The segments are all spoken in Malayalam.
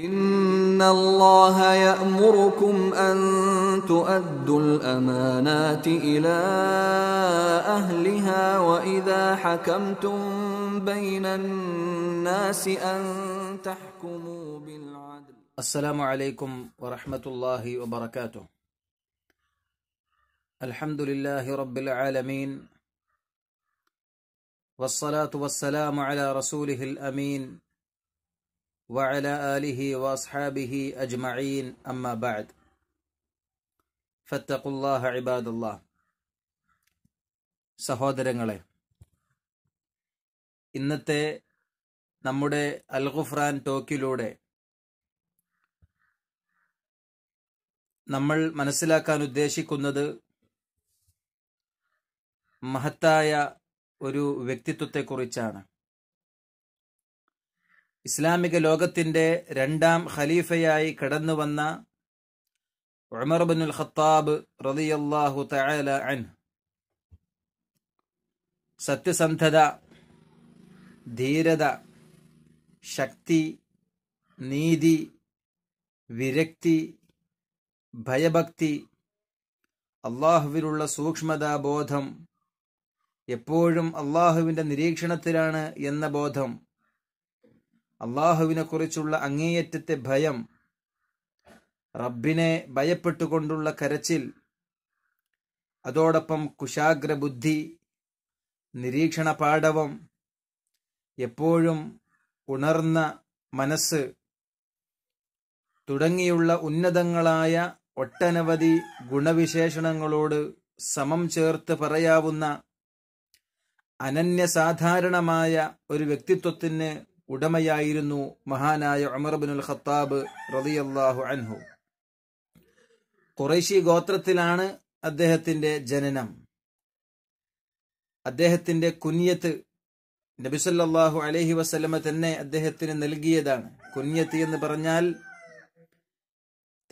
إن الله يأمركم أن تؤدوا الأمانات إلى أهلها وإذا حكمتم بين الناس أن تحكموا بالعدل. السلام عليكم ورحمة الله وبركاته. الحمد لله رب العالمين والصلاة والسلام على رسوله الأمين وعلى آله وأصحابه أجمعين أما بعد فاتقوا الله عباد الله സഹോദരങ്ങളെ ഇന്നത്തെ നമ്മുടെ അൽ ഖുഫ്രാൻ ടോക്കിലൂടെ നമ്മൾ മനസ്സിലാക്കാൻ ഉദ്ദേശിക്കുന്നത് മഹത്തായ ഒരു വ്യക്തിത്വത്തെക്കുറിച്ചാണ് ഇസ്ലാമിക ലോകത്തിന്റെ രണ്ടാം ഖലീഫയായി കടന്നു വന്ന ഉമർ ബിനുൽ ഖത്താബ് റളിയല്ലാഹു തആല അൻ സത്യസന്ധത ധീരത ശക്തി നീതി വിരക്തി ഭയഭക്തി അള്ളാഹുവിലുള്ള സൂക്ഷ്മതാബോധം എപ്പോഴും അള്ളാഹുവിന്റെ നിരീക്ഷണത്തിലാണ് എന്ന ബോധം അള്ളാഹുവിനെ കുറിച്ചുള്ള അങ്ങേയറ്റത്തെ ഭയം റബ്ബിനെ ഭയപ്പെട്ടുകൊണ്ടുള്ള കരച്ചിൽ അതോടൊപ്പം കുശാഗ്ര ബുദ്ധി നിരീക്ഷണ പാടവം എപ്പോഴും ഉണർന്ന മനസ്സ് തുടങ്ങിയുള്ള ഉന്നതങ്ങളായ ഒട്ടനവധി ഗുണവിശേഷണങ്ങളോട് സമം ചേർത്ത് പറയാവുന്ന അനന്യസാധാരണമായ ഒരു വ്യക്തിത്വത്തിന് ഉടമയായിരുന്നു മഹാനായ ഉമർ ബിനുൽ ഖത്താബ് റളിയല്ലാഹു അൻഹു. കുറേശി ഗോത്രത്തിലാണ് അദ്ദേഹത്തിന്റെ ജനനം. അദ്ദേഹത്തിന്റെ കുഞ്ഞത്ത് നബിസല്ലാഹു അലഹി വസ്ലമ തന്നെ അദ്ദേഹത്തിന് നൽകിയതാണ്. കുഞ്ഞത്ത് എന്ന് പറഞ്ഞാൽ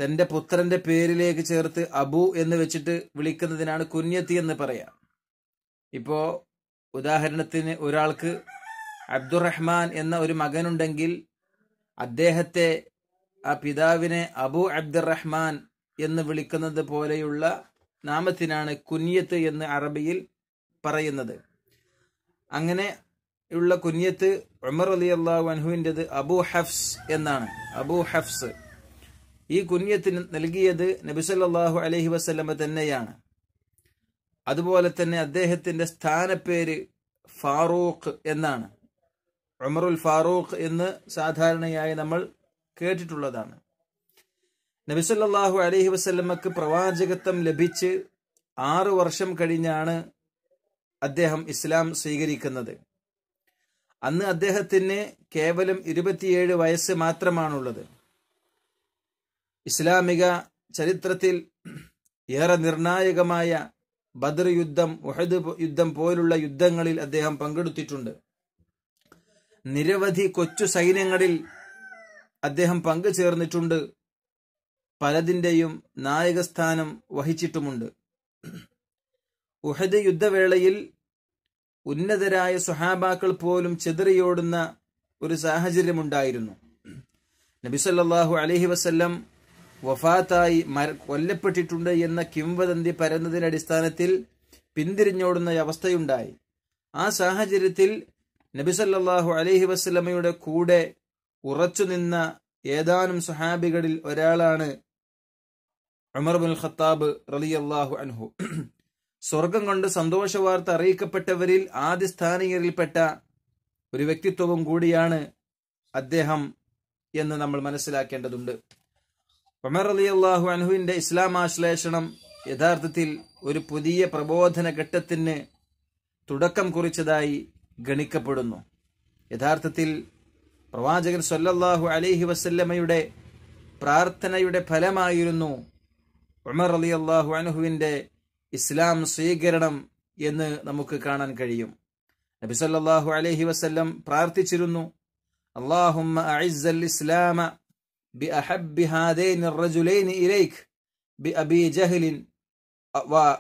തന്റെ പുത്രന്റെ പേരിലേക്ക് ചേർത്ത് അബു എന്ന് വെച്ചിട്ട് വിളിക്കുന്നതിനാണ് കുഞ്ഞത്തി എന്ന് പറയാം. ഇപ്പോ ഉദാഹരണത്തിന് ഒരാൾക്ക് അബ്ദുറഹ്മാൻ എന്ന ഒരു മകനുണ്ടെങ്കിൽ അദ്ദേഹത്തെ ആ പിതാവിനെ അബു അബ്ദുറഹ്മാൻ എന്ന് വിളിക്കുന്നത് പോലെയുള്ള നാമത്തിനാണ് കുഞ്ഞത്ത് എന്ന് അറബിയിൽ പറയുന്നത്. അങ്ങനെ ഉള്ള കുഞ്ഞത്ത് ഉമർ അലി അള്ളാഹു അൻഹുവിന്റെത് അബു ഹഫ്സ് എന്നാണ്. അബു ഹഫ്സ്. ഈ കുഞ്ഞത്തിന് നൽകിയത് നബിസല്ലാഹു അലഹി വസ്ലമ തന്നെയാണ്. അതുപോലെ തന്നെ അദ്ദേഹത്തിന്റെ സ്ഥാനപ്പേര് ഫാറൂഖ് എന്നാണ്. ഉമറുൽ ഫാറൂഖ് എന്ന് സാധാരണയായി നമ്മൾ കേട്ടിട്ടുള്ളതാണ്. നബിസല്ലാഹു അലഹി വസ്ല്ലമക്ക് പ്രവാചകത്വം ലഭിച്ച് ആറ് വർഷം കഴിഞ്ഞാണ് അദ്ദേഹം ഇസ്ലാം സ്വീകരിക്കുന്നത്. അന്ന് അദ്ദേഹത്തിന് കേവലം ഇരുപത്തിയേഴ് വയസ്സ് മാത്രമാണുള്ളത്. ഇസ്ലാമിക ചരിത്രത്തിൽ ഏറെ നിർണായകമായ ബദർ യുദ്ധം ഉഹദ് യുദ്ധം പോലുള്ള യുദ്ധങ്ങളിൽ അദ്ദേഹം പങ്കെടുത്തിട്ടുണ്ട്. നിരവധി കൊച്ചു സൈന്യങ്ങളിൽ അദ്ദേഹം പങ്കുചേർന്നിട്ടുണ്ട്. പലതിന്റെയും നായകസ്ഥാനം വഹിച്ചിട്ടുമുണ്ട്. ഉഹദ് യുദ്ധവേളയിൽ ഉന്നതരായ സുഹാബാക്കൾ പോലും ചെതറിയോടുന്ന ഒരു സാഹചര്യമുണ്ടായിരുന്നു. നബിസല്ലാഹു അലഹി വസ്ല്ലം വഫാത്തായി കൊല്ലപ്പെട്ടിട്ടുണ്ട് എന്ന കിംവദന്തി പരന്നതിന്റെ അടിസ്ഥാനത്തിൽ പിന്തിരിഞ്ഞോടുന്ന അവസ്ഥയുണ്ടായി. ആ സാഹചര്യത്തിൽ നബിസല്ലാഹു അലഹി വസ്ലമയുടെ കൂടെ ഉറച്ചുനിന്ന ഏതാനും സുഹാബികളിൽ ഒരാളാണ് ഉമർ ബുൽ ഖത്താബ് റലിയല്ലാഹു അൻഹു. സ്വർഗം കൊണ്ട് സന്തോഷ വാർത്ത അറിയിക്കപ്പെട്ടവരിൽ ആദ്യ സ്ഥാനീയരിൽപ്പെട്ട ഒരു വ്യക്തിത്വവും കൂടിയാണ് അദ്ദേഹം എന്ന് നമ്മൾ മനസ്സിലാക്കേണ്ടതുണ്ട്. ഉമർ അലി അള്ളാഹു അൻഹുവിന്റെ ഇസ്ലാം ആശ്ലേഷണം യഥാർത്ഥത്തിൽ ഒരു പുതിയ പ്രബോധന ഘട്ടത്തിന് തുടക്കം കുറിച്ചതായി ഗണിക്കപ്പെടുന്നു യഥാർത്ഥത്തിൽ പ്രവാചകൻ സൊല്ലാഹു അലിഹി വസല്ലമയുടെ പ്രാർത്ഥനയുടെ ഫലമായിരുന്നു ഉമർ അലി അള്ളാഹു അൻഹുവിന്റെ ഇസ്ലാം സ്വീകരണം എന്ന് നമുക്ക് കാണാൻ കഴിയും നബി സല്ലല്ലാഹു അലൈഹി വസല്ലം പ്രാർത്ഥിച്ചിരുന്നു اللهم أعز الإسلام بأحب هذين الرجلين إليك بأبي جهل وبعمر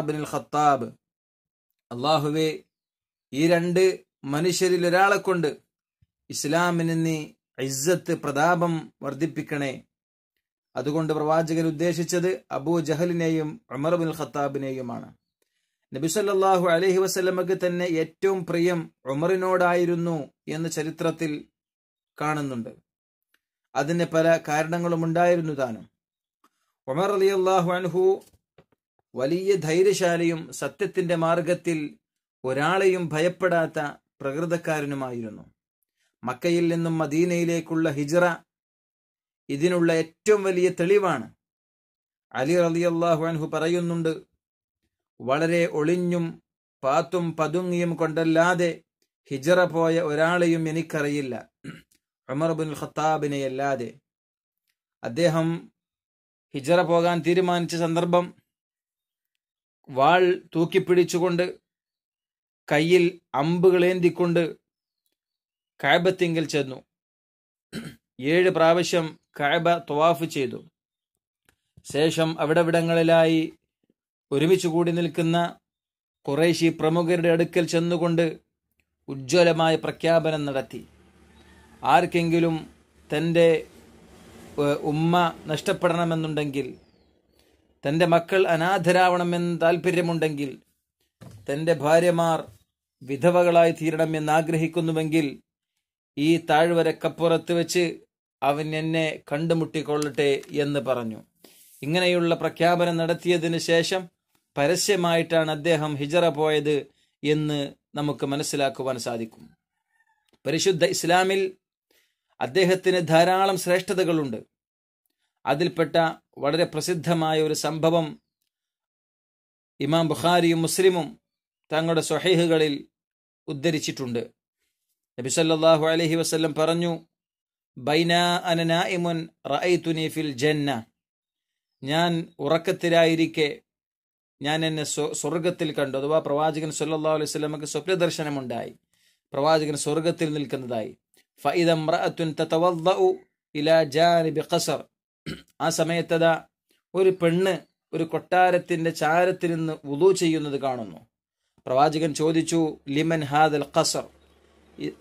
بن الخطاب അള്ളാഹുവെ ഈ രണ്ട് മനുഷ്യരിൽ ഒരാളെ കൊണ്ട് ഇസ്ലാമിന് നീ ഇസ്സത്ത് പ്രതാപം വർദ്ധിപ്പിക്കണേ. അതുകൊണ്ട് പ്രവാചകൻ ഉദ്ദേശിച്ചത് അബൂ ജഹലിനെയും ഉമർ ഖത്താബിനെയുമാണ്. നബി സല്ലല്ലാഹു അലൈഹി വസല്ലമക്ക് തന്നെ ഏറ്റവും പ്രിയം ഉമറിനോടായിരുന്നു എന്ന് ചരിത്രത്തിൽ കാണുന്നുണ്ട്. അതിന് പല കാരണങ്ങളും ഉണ്ടായിരുന്നു താനും. ഉമർ അലി അള്ളാഹു അൻഹു വലിയ ധൈര്യശാലിയും സത്യത്തിന്റെ മാർഗത്തിൽ ഒരാളെയും ഭയപ്പെടാത്ത പ്രകൃതക്കാരനുമായിരുന്നു. മക്കയിൽ നിന്നും മദീനയിലേക്കുള്ള ഹിജറ ഇതിനുള്ള ഏറ്റവും വലിയ തെളിവാണ്. അലി അള്ളാഹു അൻഹു പറയുന്നുണ്ട് വളരെ ഒളിഞ്ഞും പാത്തും പതുങ്ങിയും കൊണ്ടല്ലാതെ ഹിജറ പോയ ഒരാളെയും എനിക്കറിയില്ല. ഉമർ ഖത്താബിനെ അല്ലാതെ. അദ്ദേഹം ഹിജറ പോകാൻ തീരുമാനിച്ച സന്ദർഭം വാൾ തൂക്കിപ്പിടിച്ചുകൊണ്ട് കയ്യിൽ അമ്പുകളേന്തിക്കൊണ്ട് കായബത്തിങ്കിൽ ചെന്നു. ഏഴ് പ്രാവശ്യം കാബ ത്വാഫ് ചെയ്തു. ശേഷം അവിടവിടങ്ങളിലായി ഒരുമിച്ച് കൂടി നിൽക്കുന്ന കുറേശി പ്രമുഖരുടെ അടുക്കൽ ചെന്നുകൊണ്ട് ഉജ്ജ്വലമായ പ്രഖ്യാപനം നടത്തി. ആർക്കെങ്കിലും തന്റെ ഉമ്മ നഷ്ടപ്പെടണമെന്നുണ്ടെങ്കിൽ തന്റെ മക്കൾ അനാഥരാവണമെന്ന് താല്പര്യമുണ്ടെങ്കിൽ തന്റെ ഭാര്യമാർ വിധവകളായി തീരണമെന്ന് ആഗ്രഹിക്കുന്നുവെങ്കിൽ ഈ താഴ്വരക്കപ്പുറത്ത് വെച്ച് അവൻ എന്നെ കണ്ടുമുട്ടിക്കൊള്ളട്ടെ എന്ന് പറഞ്ഞു. ഇങ്ങനെയുള്ള പ്രഖ്യാപനം നടത്തിയതിനു ശേഷം പരസ്യമായിട്ടാണ് അദ്ദേഹം ഹിജറ പോയത് എന്ന് നമുക്ക് മനസ്സിലാക്കുവാൻ സാധിക്കും. പരിശുദ്ധ ഇസ്ലാമിൽ അദ്ദേഹത്തിന് ധാരാളം ശ്രേഷ്ഠതകളുണ്ട്. അതിൽപ്പെട്ട വളരെ പ്രസിദ്ധമായ ഒരു സംഭവം ഇമാം ബുഖാരിയും മുസ്ലിമും തങ്ങളുടെ സ്വഹീഹുകളിൽ ഉദ്ധരിച്ചിട്ടുണ്ട്. നബി സല്ലല്ലാഹു അലൈഹി വസല്ലം പറഞ്ഞു ബൈന ഫിൽ ജന്ന. ഞാൻ ഉറക്കത്തിലായിരിക്കെ ഞാൻ എന്നെ സ്വ- സ്വർഗത്തിൽ കണ്ടു. അഥവാ പ്രവാചകൻ സല്ലല്ലാഹു അലൈഹി വസല്ലമക്ക് സ്വപ്നദർശനമുണ്ടായി. പ്രവാചകൻ സ്വർഗത്തിൽ നിൽക്കുന്നതായി. ഫൈദം തതവദ്ദഉ ഇലാ ജാനിബി ഖസർ. ആ സമയത്തതാ ഒരു പെണ്ണ് ഒരു കൊട്ടാരത്തിന്റെ ചാരത്തിൽ നിന്ന് ഉദു ചെയ്യുന്നത് കാണുന്നു. പ്രവാചകൻ ചോദിച്ചു ലിമൻ ഹാദൽ ഖസർ?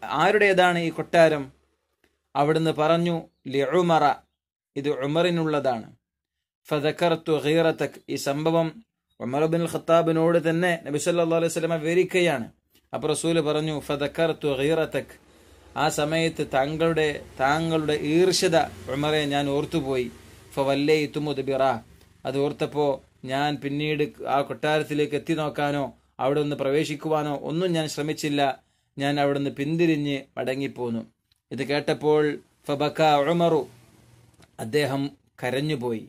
ആരുടേതാണ് ഈ കൊട്ടാരം? അവിടുന്ന് പറഞ്ഞു ലിഉമറ ഇത് ഉമറിനുള്ളതാണ്. ഫതക്കറത്തു ഹീറത്തക് ഈ സംഭവം ഉമർ ബിൻ ഖത്താബിനോട് തന്നെ നബി അലൈഹി സ്വലമ വിവരിക്കുകയാണ് അപ്പോൾ റസൂൽ പറഞ്ഞു ഫതക്കറത്തു ഖീറതക് ആ സമയത്ത് താങ്കളുടെ താങ്കളുടെ ഈർഷ്യത ഉമറെ ഞാൻ ഓർത്തുപോയി. ഫവല്ലൈതു മുദ്ബിറ അത് ഓർത്തപ്പോൾ ഞാൻ പിന്നീട് ആ കൊട്ടാരത്തിലേക്ക് എത്തി നോക്കാനോ അവിടെ നിന്ന് പ്രവേശിക്കുവാനോ ഒന്നും ഞാൻ ശ്രമിച്ചില്ല. ഞാൻ അവിടെ നിന്ന് പിന്തിരിഞ്ഞ് മടങ്ങിപ്പോന്നു. ഇത് കേട്ടപ്പോൾ ഫബക്ക ഉമറു. അദ്ദേഹം കരഞ്ഞുപോയി.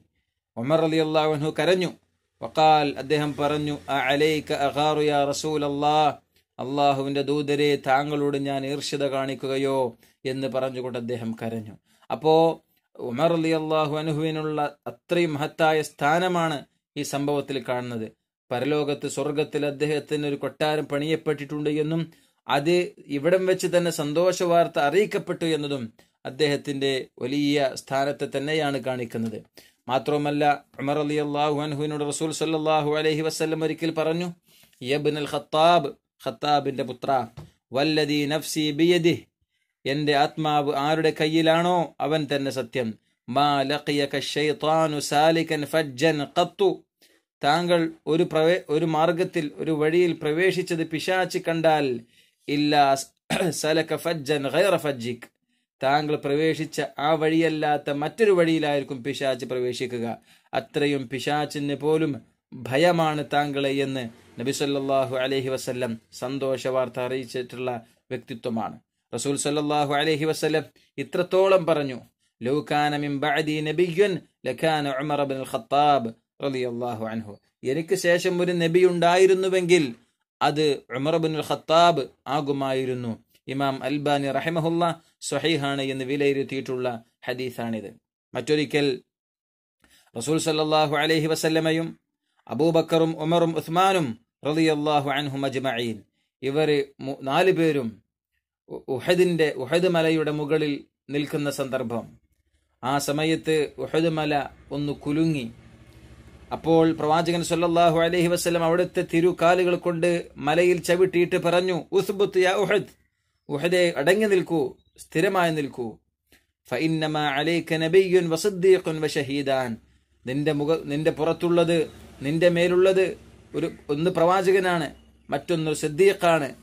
ഉമർ അലി അള്ളാഹു കരഞ്ഞു. വക്കാൽ അദ്ദേഹം പറഞ്ഞു അലൈക അഖാറു യാ റസൂലല്ലാ? അള്ളാഹുവിന്റെ ദൂതരെ താങ്കളോട് ഞാൻ ഈർഷ്യത കാണിക്കുകയോ എന്ന് പറഞ്ഞുകൊണ്ട് അദ്ദേഹം കരഞ്ഞു. അപ്പോ ഉമർ അലി അള്ളാഹു അനുഹുവിനുള്ള അത്രയും മഹത്തായ സ്ഥാനമാണ് ഈ സംഭവത്തിൽ കാണുന്നത്. പരലോകത്ത് സ്വർഗത്തിൽ അദ്ദേഹത്തിന് ഒരു കൊട്ടാരം പണിയപ്പെട്ടിട്ടുണ്ട് എന്നും അത് ഇവിടം വെച്ച് തന്നെ സന്തോഷ വാർത്ത അറിയിക്കപ്പെട്ടു എന്നതും അദ്ദേഹത്തിന്റെ വലിയ സ്ഥാനത്തെ തന്നെയാണ് കാണിക്കുന്നത്. മാത്രവുമല്ല ഉമർ അലി അള്ളാഹു അൻഹുവിനോട് റസൂൽ സല്ലാഹു അലഹി വസല്ലം ഒരിക്കൽ പറഞ്ഞു യബ്നൽ ഖത്താബ് ഖത്താബിന്റെ പുത്ര. വല്ലദി നഫ്സി ബിയദി എന്റെ ആത്മാവ് ആരുടെ കയ്യിലാണോ അവൻ തന്നെ സത്യം. മാ ലഖിയക ശൈത്താനു സാലികൻ ഫജ്ജൻ ഖത്തു. താങ്കൾ ഒരു പ്രവേ ഒരു മാർഗത്തിൽ ഒരു വഴിയിൽ പ്രവേശിച്ചത് പിശാച്ച് കണ്ടാൽ ഇല്ലാ സലക ഫജ്ജൻ ഗൈറ ഫജ്ജിക്. താങ്കൾ പ്രവേശിച്ച ആ വഴിയല്ലാത്ത മറ്റൊരു വഴിയിലായിരിക്കും പിശാച്ച് പ്രവേശിക്കുക. അത്രയും പിശാച്ചിന് പോലും ഭയമാണ് താങ്കളെ എന്ന് നബി സല്ലല്ലാഹു അലൈഹി വസല്ലം സന്തോഷ വാർത്ത അറിയിച്ചിട്ടുള്ള വ്യക്തിത്വമാണ്. റസൂൽ സല്ലാഹു അലഹി വസ്ല്ലം ഇത്രത്തോളം പറഞ്ഞു അൻഹു. എനിക്ക് ശേഷം ഒരു നബി ഉണ്ടായിരുന്നുവെങ്കിൽ അത് ഉമർ ഇബ്നുൽ ഖത്താബ് ആകുമായിരുന്നു. ഇമാം അൽബാനി റഹിമഹുല്ല സ്വഹീഹാണ് എന്ന് വിലയിരുത്തിയിട്ടുള്ള ഹദീസാണിത്. മറ്റൊരിക്കൽ റസൂൽ സല്ലാഹു അലഹി വസല്ലമയും അബൂബക്കറും ഉമറും ഉസ്മാനും റളിയല്ലാഹു അൻഹും അജ്മഈൻ. ഇവർ നാല് പേരും ഉഹദിന്റെ ഉഹദ് മലയുടെ മുകളിൽ നിൽക്കുന്ന സന്ദർഭം. ആ സമയത്ത് ഉഹദ് മല ഒന്ന് കുലുങ്ങി. അപ്പോൾ പ്രവാചകൻ സല്ലാഹു അലഹി വസ്ലം അവിടുത്തെ തിരുകാലുകൾ കൊണ്ട് മലയിൽ ചവിട്ടിയിട്ട് പറഞ്ഞു ഉസ്ബുത്ത് യാ ഉഹദ് ഉഹദെ അടങ്ങി നിൽക്കൂ സ്ഥിരമായി നിൽക്കൂ. ഫഇന്നമാ അലൈക നബിയ്യുൻ വസിദ്ദീഖുൻ വശഹീദാൻ നിന്റെ മുഖ നിന്റെ പുറത്തുള്ളത് നിന്റെ മേലുള്ളത് ഒരു ഒന്ന് പ്രവാചകനാണ് മറ്റൊന്ന് സിദ്ദീഖാണ്.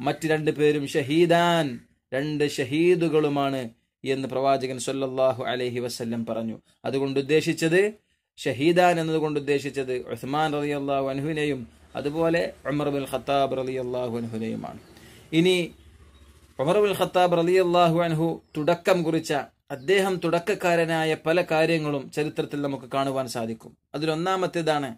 മറ്റു രണ്ട് പേരും ഷഹീദാൻ രണ്ട് ഷഹീദുകളുമാണ് എന്ന് പ്രവാചകൻ സല്ലല്ലാഹു അലഹി വസ്ല്ലം പറഞ്ഞു. അതുകൊണ്ട് ഉദ്ദേശിച്ചത് ഷഹീദാൻ എന്നതുകൊണ്ട് ഉദ്ദേശിച്ചത് ഉസ്മാൻ റലി അള്ളാഹു അൻഹുവിനെയും അതുപോലെ ഉമർ ബിൻ ഖത്താബ് അള്ളാഹു അൻഹുവിനെയുമാണ്. ഇനി ഉമർ ബിൻ ഖത്താബ് അള്ളാഹു അൻഹു തുടക്കം കുറിച്ച അദ്ദേഹം തുടക്കക്കാരനായ പല കാര്യങ്ങളും ചരിത്രത്തിൽ നമുക്ക് കാണുവാൻ സാധിക്കും. അതിലൊന്നാമത്തേതാണ്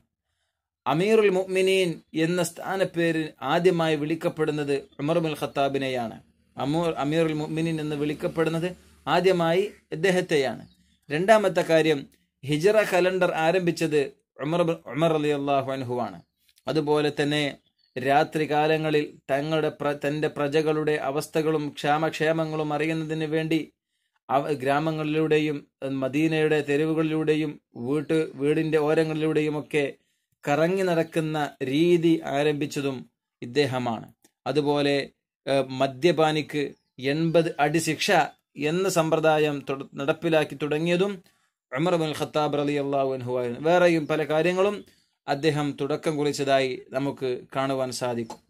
അമീറുൽ മുഅ്മിനീൻ എന്ന സ്ഥാനപ്പേര് ആദ്യമായി വിളിക്കപ്പെടുന്നത് ഉമർ ബിൻ ഖത്താബിനെയാണ്. അമൂർ അമീറുൽ മുഅ്മിനീൻ എന്ന് വിളിക്കപ്പെടുന്നത് ആദ്യമായി ഇദ്ദേഹത്തെയാണ്. രണ്ടാമത്തെ കാര്യം ഹിജറ കലണ്ടർ ആരംഭിച്ചത് ഉമർ ഉമർ അലി അള്ളാഹു അൻഹുവാണ് അതുപോലെ തന്നെ രാത്രി കാലങ്ങളിൽ തങ്ങളുടെ പ്ര തന്റെ പ്രജകളുടെ അവസ്ഥകളും ക്ഷാമക്ഷേമങ്ങളും അറിയുന്നതിന് വേണ്ടി ഗ്രാമങ്ങളിലൂടെയും മദീനയുടെ തെരുവുകളിലൂടെയും വീട്ട് വീടിന്റെ ഓരങ്ങളിലൂടെയും ഒക്കെ കറങ്ങി നടക്കുന്ന രീതി ആരംഭിച്ചതും ഇദ്ദേഹമാണ്. അതുപോലെ മദ്യപാനിക്ക് എൺപത് അടി ശിക്ഷ എന്ന സമ്പ്രദായം നടപ്പിലാക്കി തുടങ്ങിയതും ഉമർ ബിൻ ഖത്താബ് അലി അള്ളാഹു അൻഹുവായിരുന്നു വേറെയും പല കാര്യങ്ങളും അദ്ദേഹം തുടക്കം കുറിച്ചതായി നമുക്ക് കാണുവാൻ സാധിക്കും.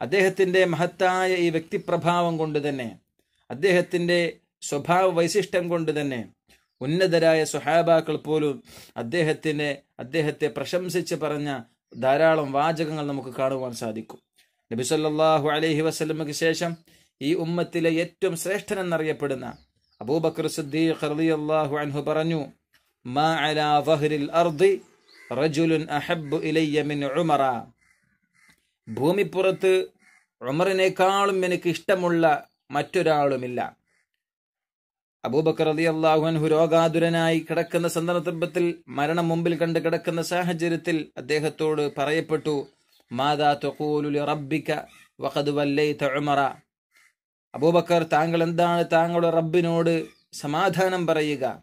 അദ്ദേഹത്തിന്റെ മഹത്തായ ഈ വ്യക്തിപ്രഭാവം കൊണ്ട് തന്നെ അദ്ദേഹത്തിന്റെ സ്വഭാവ വൈശിഷ്ട്യം കൊണ്ട് തന്നെ ഉന്നതരായ സുഹാബാക്കൾ പോലും അദ്ദേഹത്തിനെ അദ്ദേഹത്തെ പ്രശംസിച്ച് പറഞ്ഞ ധാരാളം വാചകങ്ങൾ നമുക്ക് കാണുവാൻ സാധിക്കും. നബി സല്ലാഹു അലഹി വസ്ലമക്ക് ശേഷം ഈ ഉമ്മത്തിലെ ഏറ്റവും ശ്രേഷ്ഠൻ എന്നറിയപ്പെടുന്ന അബൂബക്കർ സിദ്ദീഖ് റളിയല്ലാഹു അൻഹു പറഞ്ഞു മാ അലാ ഇലയ്യ മിൻ ഭൂമിപ്പുറത്ത് ഉമറിനേക്കാളും എനിക്ക് ഇഷ്ടമുള്ള മറ്റൊരാളുമില്ല. അബൂബക്കർ അലി അള്ളാഹുൻഹു രോഗാതുരനായി കിടക്കുന്ന സന്ദർഭത്തിൽ മരണം മുമ്പിൽ കണ്ട് കിടക്കുന്ന സാഹചര്യത്തിൽ അദ്ദേഹത്തോട് പറയപ്പെട്ടു മാതാ തൊക്കൂലു റബ്ബിക്ക വഖദ് വല്ലൈത ഉമറ. അബൂബക്കർ താങ്കൾ എന്താണ് താങ്കളുടെ റബ്ബിനോട് സമാധാനം പറയുക?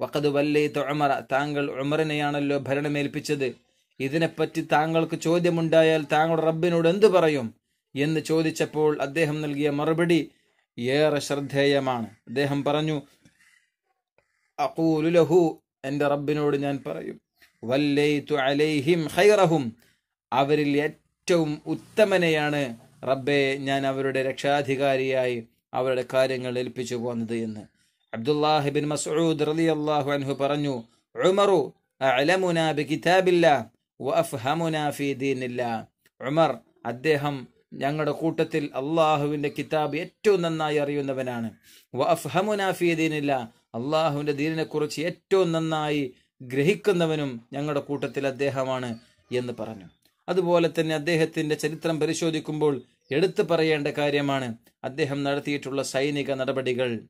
വഖദ് വല്ലൈ ഉമറ. താങ്കൾ ഉമറിനെയാണല്ലോ ഭരണമേൽപ്പിച്ചത്. ഇതിനെപ്പറ്റി താങ്കൾക്ക് ചോദ്യമുണ്ടായാൽ താങ്കളുടെ റബ്ബിനോട് എന്തു പറയും? എന്ന് ചോദിച്ചപ്പോൾ അദ്ദേഹം നൽകിയ മറുപടി ഏറെ ശ്രദ്ധേയമാണ്. അദ്ദേഹം പറഞ്ഞു അഖൂലു ലഹു എന്റെ റബ്ബിനോട് ഞാൻ പറയും വല്ലൈതു അലൈഹിം ഖൈറഹും അവരിൽ ഏറ്റവും ഉത്തമനെയാണ് റബ്ബെ ഞാൻ അവരുടെ രക്ഷാധികാരിയായി അവരുടെ കാര്യങ്ങൾ ഏൽപ്പിച്ചു പോന്നത് എന്ന്. അബ്ദുല്ലാഹിബിൻ മസ്ഊദ് അള്ളാഹു അൻഹു പറഞ്ഞു ഉമറു അഅലമുനാ ബികിതാബില്ലാ വഅഫ്ഹമുനാ ഫീ ദീനില്ല ഉമർ അദ്ദേഹം ഞങ്ങളുടെ കൂട്ടത്തിൽ അള്ളാഹുവിന്റെ കിതാബ് ഏറ്റവും നന്നായി അറിയുന്നവനാണ്. വഫ്ഹമുനാഫിയദീനില്ല അള്ളാഹുവിന്റെ ദീനിനെക്കുറിച്ച് കുറിച്ച് ഏറ്റവും നന്നായി ഗ്രഹിക്കുന്നവനും ഞങ്ങളുടെ കൂട്ടത്തിൽ അദ്ദേഹമാണ് എന്ന് പറഞ്ഞു. അതുപോലെ തന്നെ അദ്ദേഹത്തിന്റെ ചരിത്രം പരിശോധിക്കുമ്പോൾ എടുത്തു പറയേണ്ട കാര്യമാണ്. അദ്ദേഹം നടത്തിയിട്ടുള്ള സൈനിക നടപടികൾ.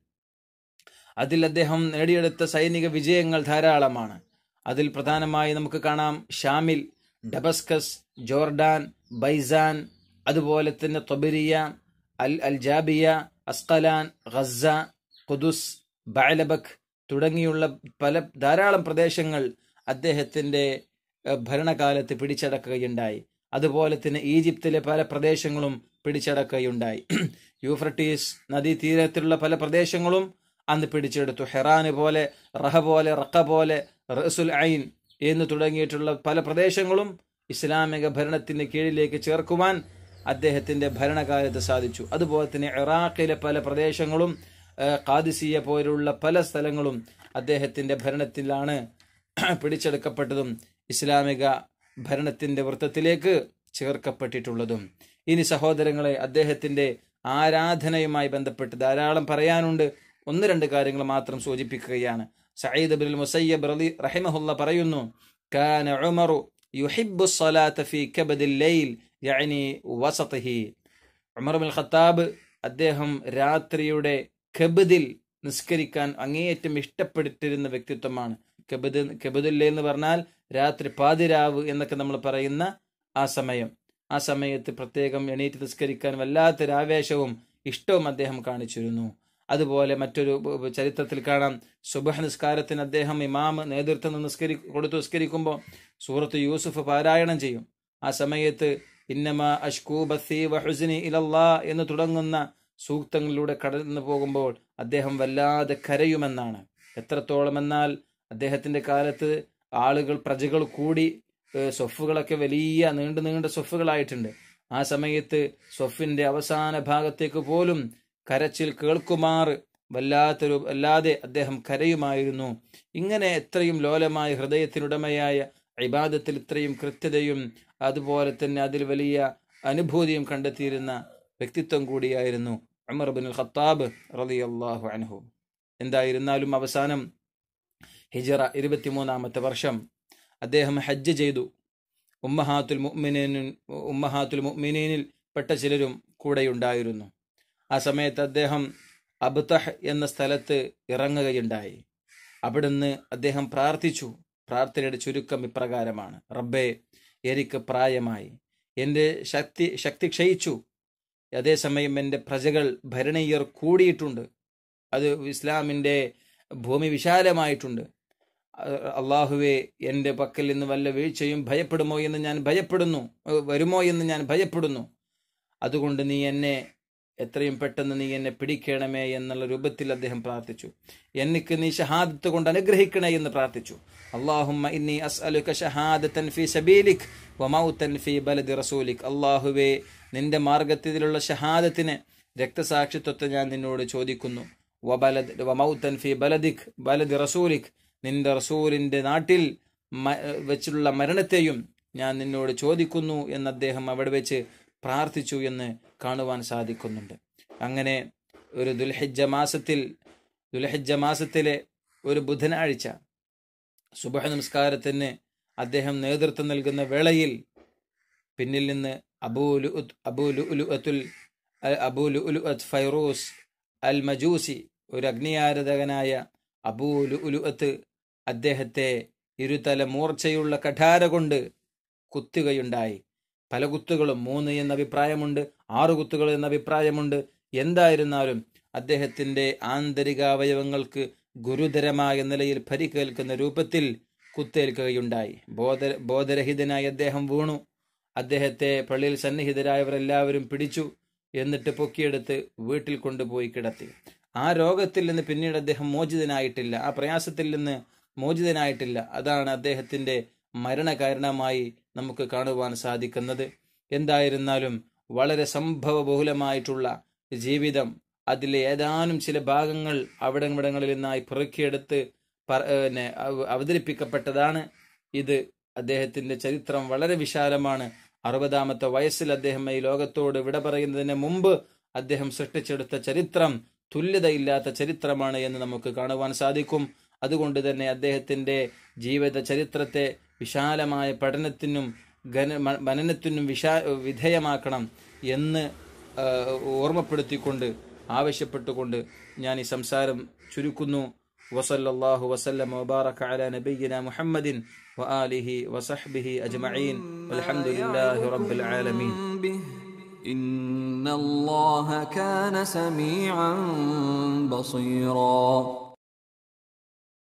അതിൽ അദ്ദേഹം നേടിയെടുത്ത സൈനിക വിജയങ്ങൾ ധാരാളമാണ്. അതിൽ പ്രധാനമായി നമുക്ക് കാണാം ഷാമിൽ ഡബസ്കസ് ജോർഡാൻ ബൈസാൻ അതുപോലെ തന്നെ തൊബരിയ അൽ അൽ ജാബിയ അസ്കലാൻ ഖസ ഖുദുസ് ബാലബക് തുടങ്ങിയുള്ള പല ധാരാളം പ്രദേശങ്ങൾ അദ്ദേഹത്തിന്റെ ഭരണകാലത്ത് പിടിച്ചടക്കുകയുണ്ടായി. അതുപോലെ തന്നെ ഈജിപ്തിലെ പല പ്രദേശങ്ങളും പിടിച്ചടക്കുകയുണ്ടായി. യൂഫ്രട്ടീസ് നദീതീരത്തിലുള്ള പല പ്രദേശങ്ങളും അന്ന് പിടിച്ചെടുത്തു. ഹെറാന് പോലെ റഹ പോലെ റഖ പോലെ റസുൽ ഐൻ എന്ന് തുടങ്ങിയിട്ടുള്ള പല പ്രദേശങ്ങളും ഇസ്ലാമിക ഭരണത്തിന് കീഴിലേക്ക് ചേർക്കുവാൻ അദ്ദേഹത്തിന്റെ ഭരണകാലത്ത് സാധിച്ചു. അതുപോലെ തന്നെ ഇറാഖിലെ പല പ്രദേശങ്ങളും ഖാദിസിയ പോലുള്ള പല സ്ഥലങ്ങളും അദ്ദേഹത്തിന്റെ ഭരണത്തിലാണ് പിടിച്ചെടുക്കപ്പെട്ടതും ഇസ്ലാമിക ഭരണത്തിന്റെ വൃത്തത്തിലേക്ക് ചേർക്കപ്പെട്ടിട്ടുള്ളതും. ഇനി സഹോദരങ്ങളെ അദ്ദേഹത്തിന്റെ ആരാധനയുമായി ബന്ധപ്പെട്ട് ധാരാളം പറയാനുണ്ട്. ഒന്ന് രണ്ട് കാര്യങ്ങൾ മാത്രം സൂചിപ്പിക്കുകയാണ്. സയ്യിദ് അബുൽ മുസയ്യബ് റലി റഹിമഹുല്ല പറയുന്നു കാന ഉമറു യുഹിബ്ബു സലാത്ത് ഫീ കബദിൽ ലൈൽ യാനി വസതഹി. ഉമർ ബിൻ ഖത്താബ് അദ്ദേഹം രാത്രിയുടെ കബദിൽ നിസ്കരിക്കാൻ അങ്ങേയറ്റം ഇഷ്ടപ്പെട്ടിരുന്ന വ്യക്തിത്വമാണ്. കബദ് കബദുല്ല എന്ന് പറഞ്ഞാൽ രാത്രി പാതിരാവ് എന്നൊക്കെ നമ്മൾ പറയുന്ന ആ സമയം. ആ സമയത്ത് പ്രത്യേകം എണീറ്റ് നിസ്കരിക്കാൻ വല്ലാത്തൊരു ആവേശവും ഇഷ്ടവും അദ്ദേഹം കാണിച്ചിരുന്നു. അതുപോലെ മറ്റൊരു ചരിത്രത്തിൽ കാണാം. സുബഹ നിസ്കാരത്തിന് അദ്ദേഹം ഇമാമ് നേതൃത്വം നിസ്കരി കൊടുത്തു നിസ്കരിക്കുമ്പോൾ സൂറത്ത് യൂസുഫ് പാരായണം ചെയ്യും. ആ സമയത്ത് ഇന്നമ അഷ്കൂ എന്ന് തുടങ്ങുന്ന സൂക്തങ്ങളിലൂടെ കടന്നു പോകുമ്പോൾ അദ്ദേഹം വല്ലാതെ കരയുമെന്നാണ്. എത്രത്തോളം എന്നാൽ അദ്ദേഹത്തിന്റെ കാലത്ത് ആളുകൾ പ്രജകൾ കൂടി സ്വഫുകളൊക്കെ വലിയ നീണ്ട നീണ്ട സ്വഫുകളായിട്ടുണ്ട് ആ സമയത്ത് സ്വഫിന്റെ അവസാന ഭാഗത്തേക്ക് പോലും കരച്ചിൽ കേൾക്കുമാർ വല്ലാത്തൊരു വല്ലാതെ അദ്ദേഹം കരയുമായിരുന്നു. ഇങ്ങനെ എത്രയും ലോലമായ ഹൃദയത്തിനുടമയായ ഇബാദത്തിൽ ഇത്രയും കൃത്യതയും അതുപോലെ തന്നെ അതിൽ വലിയ അനുഭൂതിയും കണ്ടെത്തിയിരുന്ന വ്യക്തിത്വം കൂടിയായിരുന്നു ഉമർ ബിൻ ഖത്താബ് റലി അള്ളാഹു അൻഹു. എന്തായിരുന്നാലും അവസാനം ഹിജറ ഇരുപത്തിമൂന്നാമത്തെ വർഷം അദ്ദേഹം ഹജ്ജ് ചെയ്തു. ഉമ്മഹാത്തുൽ മുഅ്മിനീൻ ഉമ്മഹാത്തുൽ മുഅ്മിനീനിൽ പെട്ട ചിലരും കൂടെയുണ്ടായിരുന്നു. ആ സമയത്ത് അദ്ദേഹം അബ്തഹ് എന്ന സ്ഥലത്ത് ഇറങ്ങുകയുണ്ടായി. അവിടുന്ന് അദ്ദേഹം പ്രാർത്ഥിച്ചു. പ്രാർത്ഥനയുടെ ചുരുക്കം ഇപ്രകാരമാണ്. റബ്ബേ എനിക്ക് പ്രായമായി. എന്റെ ശക്തി ശക്തി ക്ഷയിച്ചു. അതേസമയം എന്റെ പ്രജകൾ ഭരണീയർ കൂടിയിട്ടുണ്ട്. അത് ഇസ്ലാമിന്റെ ഭൂമി വിശാലമായിട്ടുണ്ട്. അള്ളാഹുവെ എന്റെ പക്കൽ നിന്ന് വല്ല വീഴ്ചയും ഭയപ്പെടുമോ എന്ന് ഞാൻ ഭയപ്പെടുന്നു. വരുമോ എന്ന് ഞാൻ ഭയപ്പെടുന്നു. അതുകൊണ്ട് നീ എന്നെ എത്രയും പെട്ടെന്ന് നീ എന്നെ പിടിക്കണമേ എന്നുള്ള രൂപത്തിൽ അദ്ദേഹം പ്രാർത്ഥിച്ചു. എനിക്ക് നീ ഷഹാദത്ത് കൊണ്ട് അനുഗ്രഹിക്കണേ എന്ന് പ്രാർത്ഥിച്ചു. ഇന്നി ഫി ഫി അള്ളാഹുവേ നിന്റെ മാർഗത്തിലുള്ള ഷഹാദത്തിന് രക്തസാക്ഷിത്വത്തെ ഞാൻ നിന്നോട് ചോദിക്കുന്നു. ഫി റസൂലിക്. നിന്റെ റസൂലിന്റെ നാട്ടിൽ വെച്ചിട്ടുള്ള മരണത്തെയും ഞാൻ നിന്നോട് ചോദിക്കുന്നു എന്ന് അദ്ദേഹം അവിടെ വെച്ച് പ്രാർത്ഥിച്ചു എന്ന് കാണുവാൻ സാധിക്കുന്നുണ്ട്. അങ്ങനെ ഒരു ദുൽഹിജ്ജ മാസത്തിൽ ദുൽഹിജ്ജ മാസത്തിലെ ഒരു ബുധനാഴ്ച സുബഹ നമസ്കാരത്തിന് അദ്ദേഹം നേതൃത്വം നൽകുന്ന വേളയിൽ പിന്നിൽ നിന്ന് അബൂലു അബൂലു അത്തുൽ അബൂലു ഉലു അത്ത് ഫൈറൂസ് അൽ മജൂസി ഒരു അഗ്നിയാരതകനായ അത്ത് അദ്ദേഹത്തെ ഇരുതല മൂർച്ചയുള്ള കഠാര കൊണ്ട് കുത്തുകയുണ്ടായി. പല കുത്തുകളും മൂന്ന് എന്ന അഭിപ്രായമുണ്ട് ആറ് കുത്തുകൾ എന്ന അഭിപ്രായമുണ്ട്. എന്തായിരുന്നാലും അദ്ദേഹത്തിന്റെ ആന്തരികാവയവങ്ങൾക്ക് ഗുരുതരമായ നിലയിൽ പരിക്കേൽക്കുന്ന രൂപത്തിൽ കുത്തേൽക്കുകയുണ്ടായി. ബോധ ബോധരഹിതനായി അദ്ദേഹം വീണു. അദ്ദേഹത്തെ പള്ളിയിൽ സന്നിഹിതരായവരെല്ലാവരും പിടിച്ചു എന്നിട്ട് പൊക്കിയെടുത്ത് വീട്ടിൽ കൊണ്ടുപോയി കിടത്തി. ആ രോഗത്തിൽ നിന്ന് പിന്നീട് അദ്ദേഹം മോചിതനായിട്ടില്ല. ആ പ്രയാസത്തിൽ നിന്ന് മോചിതനായിട്ടില്ല. അതാണ് അദ്ദേഹത്തിന്റെ മരണകാരണമായി നമുക്ക് കാണുവാൻ സാധിക്കുന്നത്. എന്തായിരുന്നാലും വളരെ സംഭവ ബഹുലമായിട്ടുള്ള ജീവിതം അതിലെ ഏതാനും ചില ഭാഗങ്ങൾ അവിടങ്ങളിടങ്ങളിൽ നിന്നായി പെറുക്കിയെടുത്ത് പിന്നെ അവതരിപ്പിക്കപ്പെട്ടതാണ്. ഇത് അദ്ദേഹത്തിന്റെ ചരിത്രം വളരെ വിശാലമാണ്. അറുപതാമത്തെ വയസ്സിൽ അദ്ദേഹം ഈ ലോകത്തോട് വിട പറയുന്നതിന് മുമ്പ് അദ്ദേഹം സൃഷ്ടിച്ചെടുത്ത ചരിത്രം തുല്യതയില്ലാത്ത ചരിത്രമാണ് എന്ന് നമുക്ക് കാണുവാൻ സാധിക്കും. അതുകൊണ്ട് തന്നെ അദ്ദേഹത്തിന്റെ ജീവിത ചരിത്രത്തെ വിശാലമായ പഠനത്തിനും ഘന മ- മനനത്തിനും വിശാ വിധേയമാക്കണം എന്ന് ആ, ഓർമ്മപ്പെടുത്തിക്കൊണ്ട് ആവശ്യപ്പെട്ടുകൊണ്ട് ഞാൻ ഈ സംസാരം ചുരുക്കുന്നു വസല്ലല്ലാഹു വസല്ലം വബാറക അലാ നബിയ്യിന മുഹമ്മദിൻ وآله وصحبه أجمعين والحمد لله رب العالمين به إن الله كان سميعا بصيرا